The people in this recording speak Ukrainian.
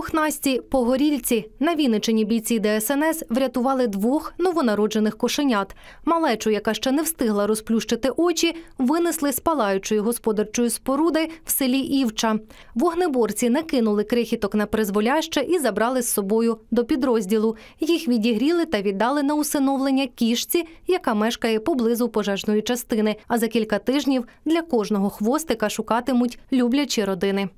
Пухнасті погорільці на Вінничині бійці ДСНС врятували двох новонароджених кошенят. Малечу, яка ще не встигла розплющити очі, винесли з палаючої господарчої споруди в селі Івча. Вогнеборці накинули крихіток на призволяще і забрали з собою до підрозділу. Їх відігріли та віддали на усиновлення кішці, яка мешкає поблизу пожежної частини. А за кілька тижнів для кожного хвостика шукатимуть люблячі родини.